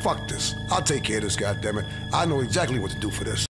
fuck this. I'll take care of this, goddammit. I know exactly what to do for this.